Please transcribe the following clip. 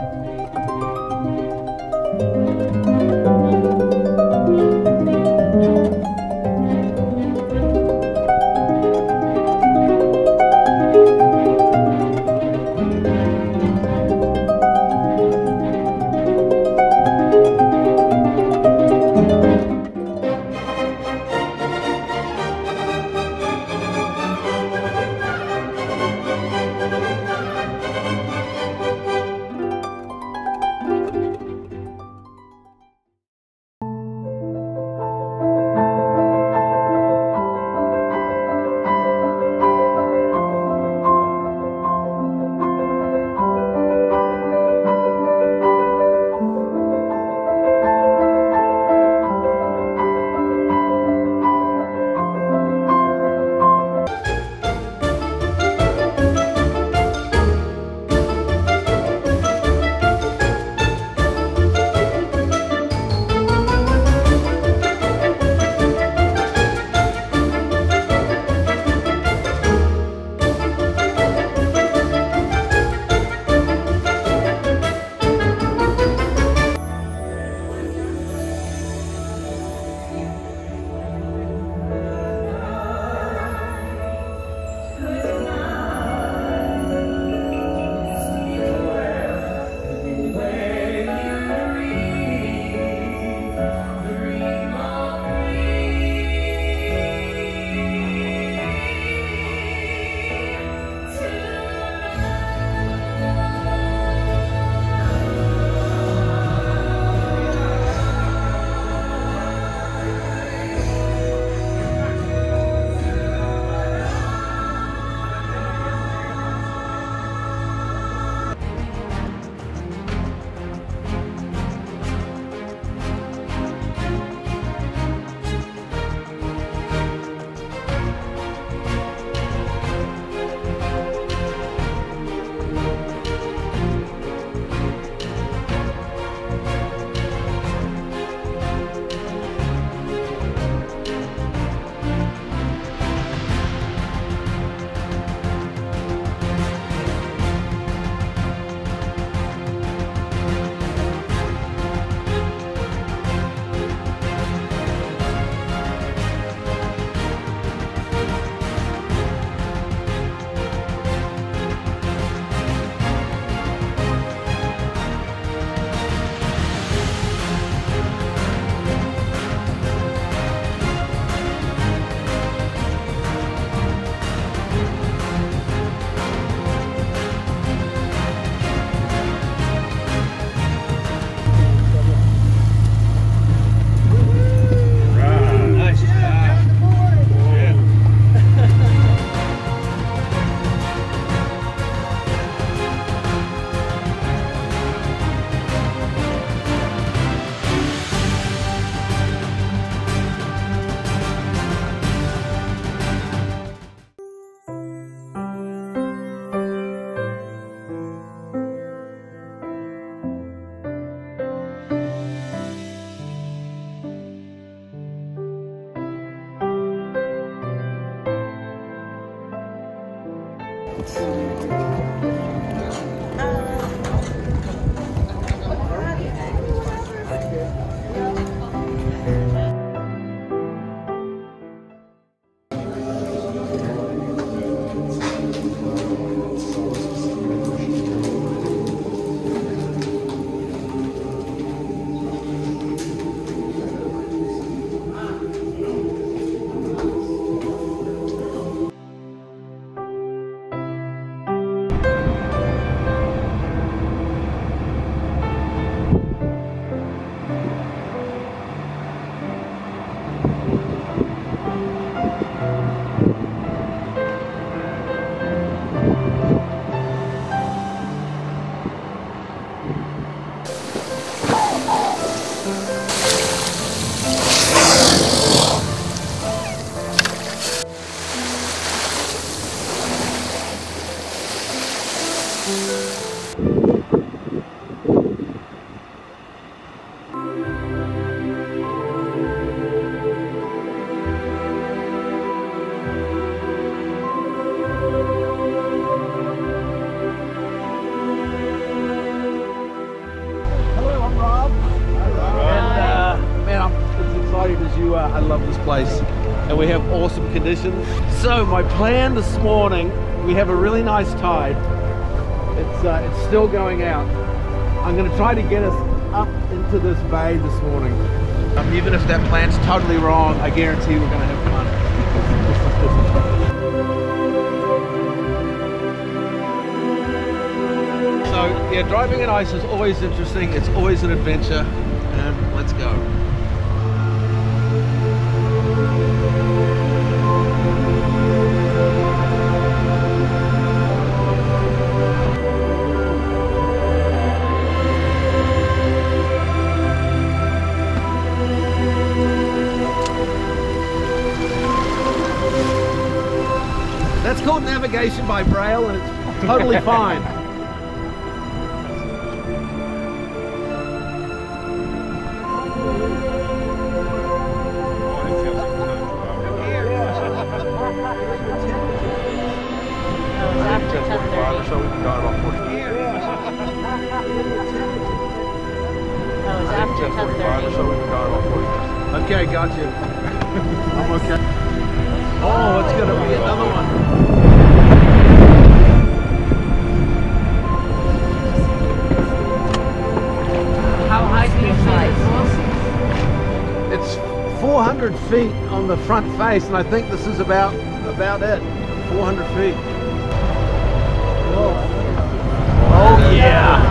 Música I love this place. And we have awesome conditions. So my plan this morning, we have a really nice tide. It's, uh, it's still going out. I'm gonna try to get us up into this bay this morning. Um, even if that plan's totally wrong, I guarantee we're gonna have fun. So yeah, driving in ice is always interesting. It's always an adventure. And let's go. Navigation by braille and it's totally fine. Oh, it's after 10:30. so we can go off Oh, it's after 10:30. so we can go off Okay, got you. I'm okay. Oh, it's gonna be another one. It's 400 feet on the front face, and I think this is about about it. 400 feet. Oh yeah.